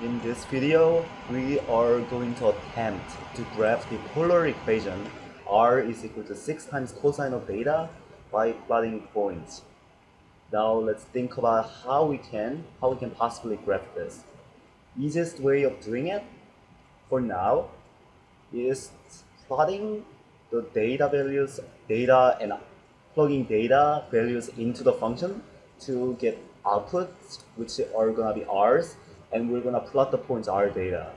In this video, we are going to attempt to graph the polar equation r is equal to 6 times cosine of theta by plotting points. Now let's think about how we can how we can possibly graph this. Easiest way of doing it for now is plotting the theta values theta and plugging theta values into the function to get outputs which are gonna be r's and we're gonna plot the points r theta.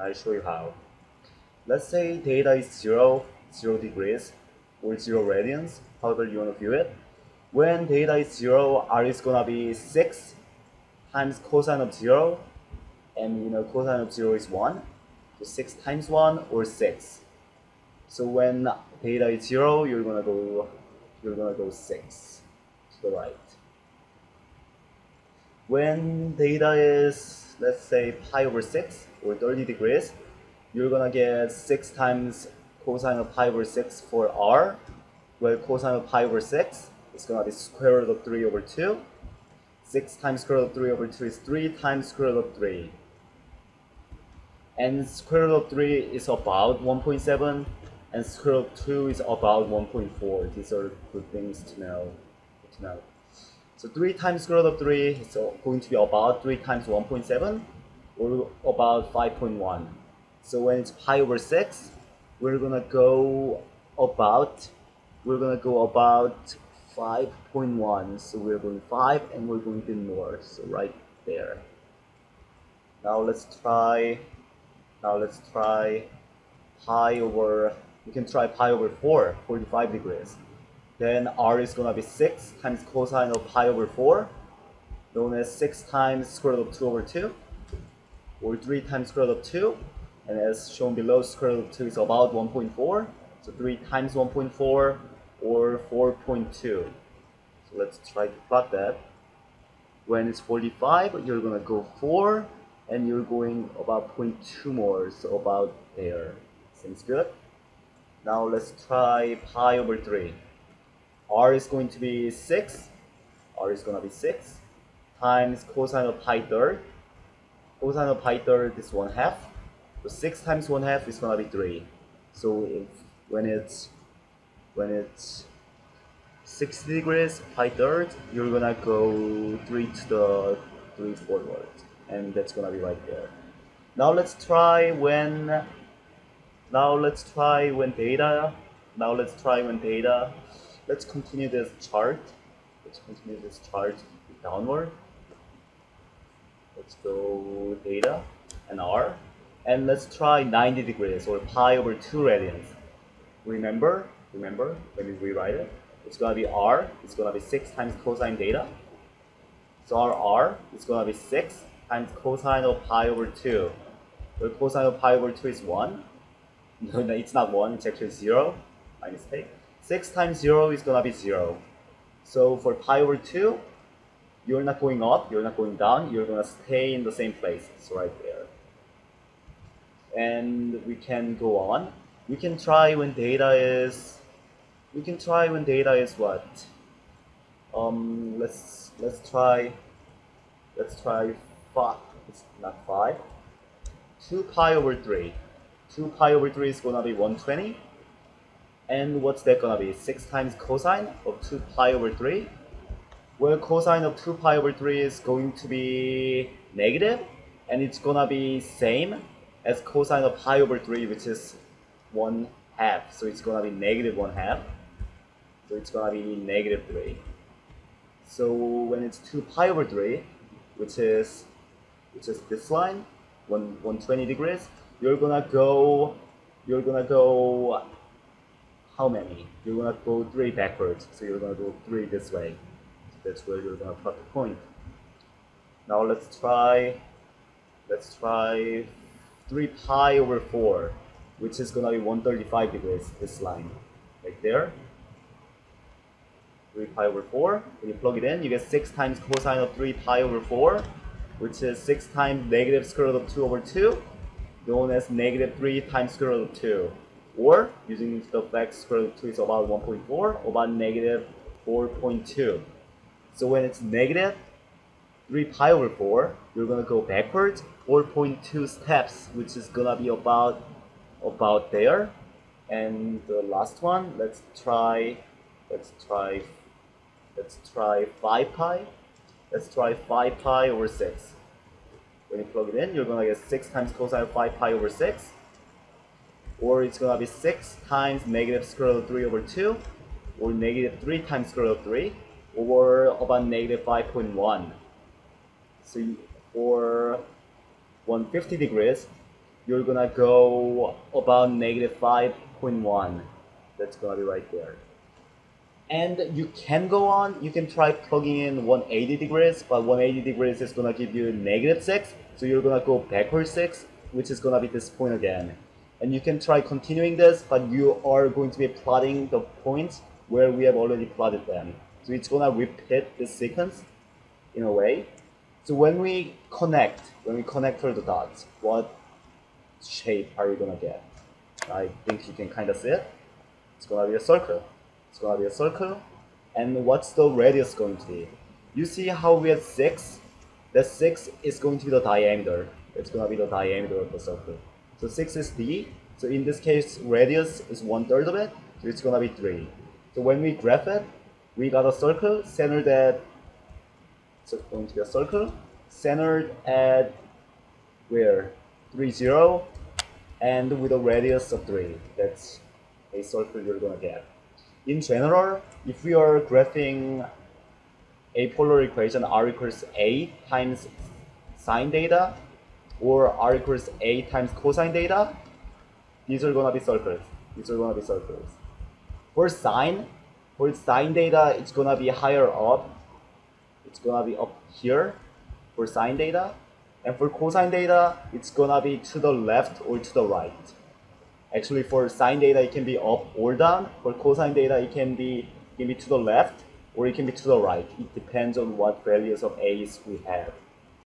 I'll show you how. Let's say theta is zero, zero degrees, or zero radians, however you wanna view it. When theta is zero, r is gonna be six times cosine of zero, and you know cosine of zero is one. So six times one or six. So when theta is zero, you're gonna go you're gonna go six to the right when theta is, let's say, pi over 6 or 30 degrees, you're going to get 6 times cosine of pi over 6 for r, where cosine of pi over 6 is going to be square root of 3 over 2. 6 times square root of 3 over 2 is 3 times square root of 3. And square root of 3 is about 1.7, and square root of 2 is about 1.4. These are good things to know. To know. So 3 times square root of 3 is going to be about 3 times 1.7 or about 5.1. So when it's pi over 6, we're going to go about, we're going to go about 5.1. So we're going 5 and we're going to north, so right there. Now let's try, now let's try pi over, we can try pi over 4, 45 degrees. Then r is going to be 6 times cosine of pi over 4, known as 6 times square root of 2 over 2, or 3 times square root of 2. And as shown below, square root of 2 is about 1.4. So 3 times 1.4 or 4.2. So let's try to plot that. When it's 45, you're going to go 4, and you're going about 0.2 more, so about there. Seems good? Now let's try pi over 3 r is going to be 6, r is going to be 6, times cosine of pi third. Cosine of pi third is 1 half. So 6 times 1 half is going to be 3. So if when it's when it's 60 degrees pi third, you're gonna go 3 to the 3 forward. And that's gonna be right there. Now let's try when now let's try when theta now let's try when theta let's continue this chart. Let's continue this chart downward. Let's go theta and R. And let's try 90 degrees or pi over 2 radians. Remember, remember, let me rewrite it. It's gonna be R, it's gonna be 6 times cosine theta. So our R is gonna be 6 times cosine of pi over 2. Where cosine of pi over 2 is 1. No, no, it's not 1, it's actually 0. My mistake. 6 times 0 is going to be 0. So for pi over 2, you're not going up, you're not going down, you're going to stay in the same place. It's right there. And we can go on. We can try when theta is, we can try when theta is what? Um, let's, let's try, let's try 5, it's not 5. 2 pi over 3. 2 pi over 3 is going to be 120 and what's that gonna be? 6 times cosine of 2 pi over 3? Well, cosine of 2 pi over 3 is going to be negative, and it's gonna be same as cosine of pi over 3, which is 1 half. So it's gonna be negative 1 half. So it's gonna be negative 3. So when it's 2 pi over 3, which is which is this line, 1, 120 degrees, you're gonna go you're gonna go how many? You're gonna go three backwards, so you're gonna go three this way. So that's where you're gonna plot the point. Now let's try, let's try 3 pi over 4, which is gonna be 135 degrees, this line, right there. 3 pi over 4, when you plug it in, you get 6 times cosine of 3 pi over 4, which is 6 times negative square root of 2 over 2, known as negative 3 times square root of 2 or using the fact square root is about 1.4 or about negative 4.2. So when it's negative, 3 pi over 4, you're gonna go backwards 4.2 steps, which is gonna be about about there. And the last one, let's try let's try let's try 5 pi. Let's try 5 pi over 6. When you plug it in, you're gonna get 6 times cosine of 5 pi over 6. Or it's gonna be 6 times negative square root of 3 over 2. Or negative 3 times square root of 3. Or about negative 5.1. So you, for 150 degrees, you're gonna go about negative 5.1. That's gonna be right there. And you can go on, you can try plugging in 180 degrees, but 180 degrees is gonna give you negative 6, so you're gonna go backward 6, which is gonna be this point again. And you can try continuing this, but you are going to be plotting the points where we have already plotted them. So it's gonna repeat this sequence in a way. So when we connect, when we connect all the dots, what shape are you gonna get? I think you can kind of see it. It's gonna be a circle. It's gonna be a circle. And what's the radius going to be? You see how we have six? The six is going to be the diameter. It's gonna be the diameter of the circle. So six is d. So in this case, radius is one third of it. So it's gonna be three. So when we graph it, we got a circle centered at so it's going to be a circle centered at where 3 0 and with a radius of 3 that's a circle you're gonna get in general if we are graphing a polar equation r equals a times sine theta or r equals a times cosine theta these are gonna be circles these are gonna be circles for sine for sine theta it's gonna be higher up it's gonna be up here for sine theta. And for cosine theta, it's gonna be to the left or to the right. Actually, for sine theta, it can be up or down. For cosine theta, it can be, it can be to the left or it can be to the right. It depends on what values of a's we have.